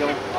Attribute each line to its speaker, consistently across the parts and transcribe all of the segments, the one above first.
Speaker 1: 有啊。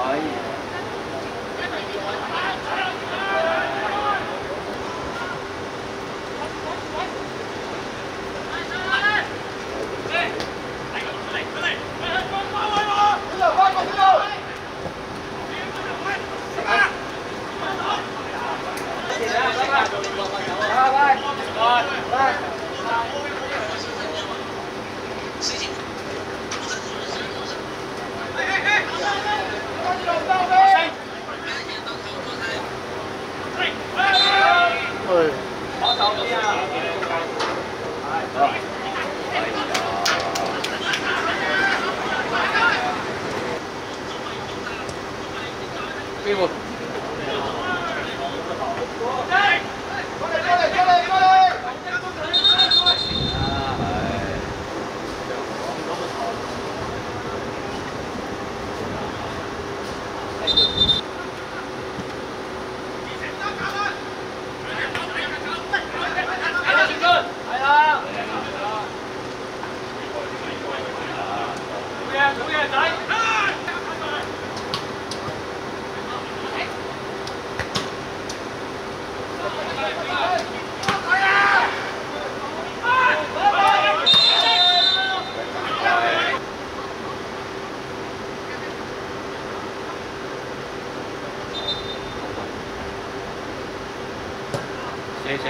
Speaker 2: 没
Speaker 1: 事，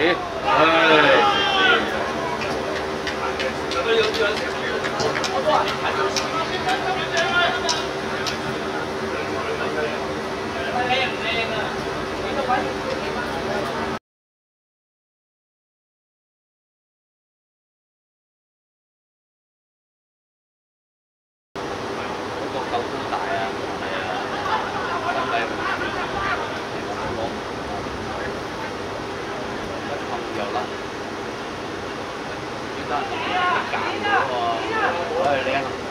Speaker 1: 哎。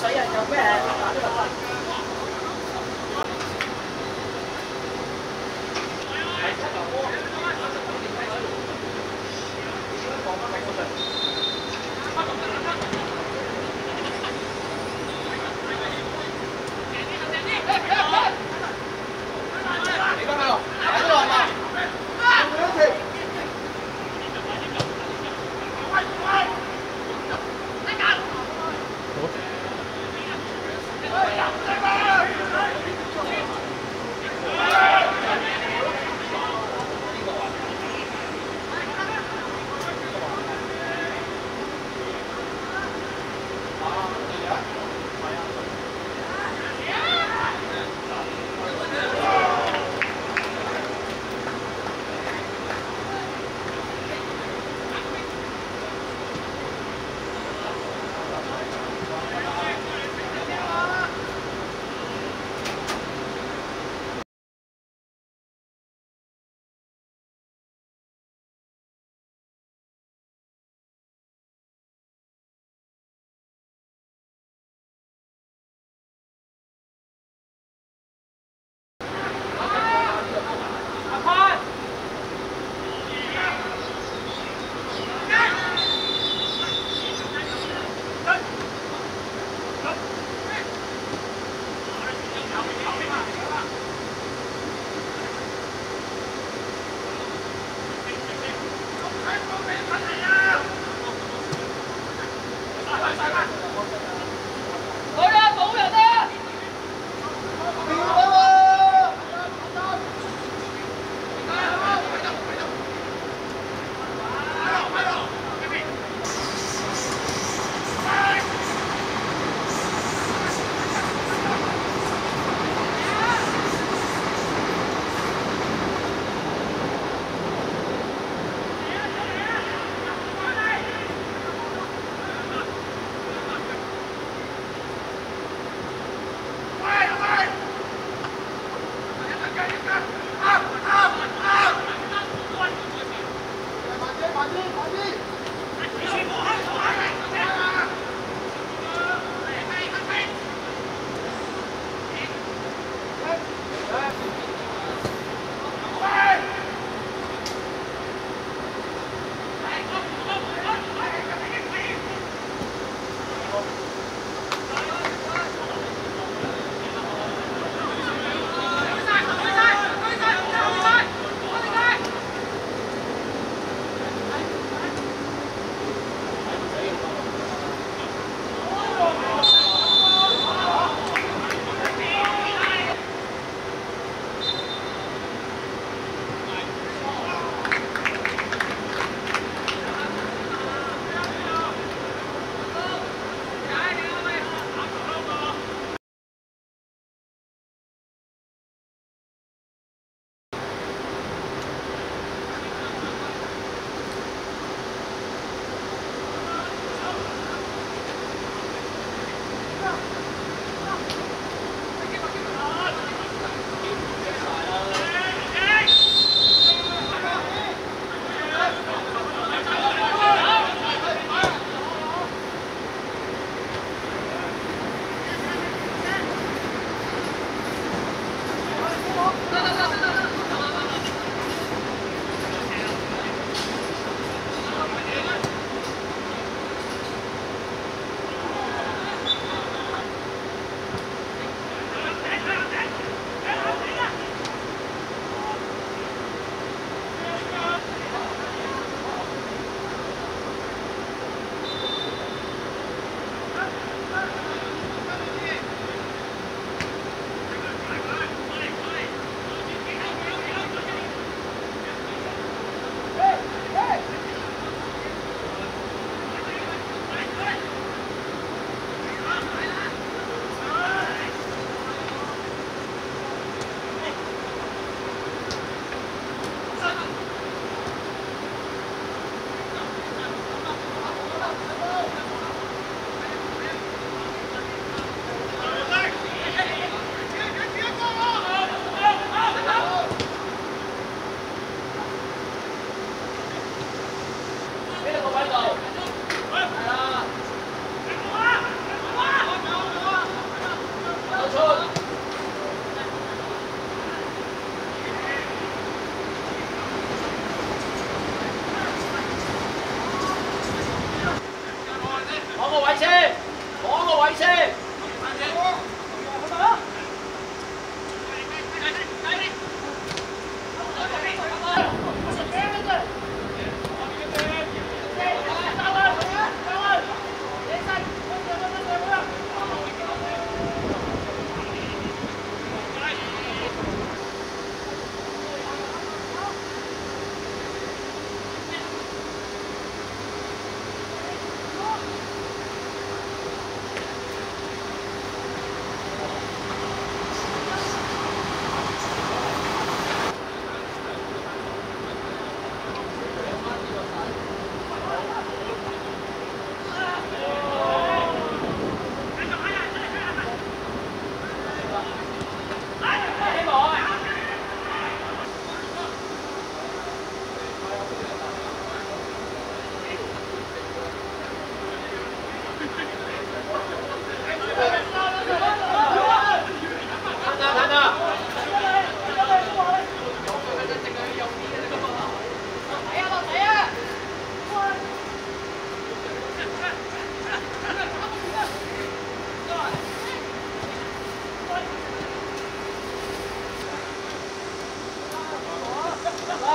Speaker 2: 水啊，有咩？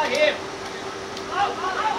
Speaker 2: Corre!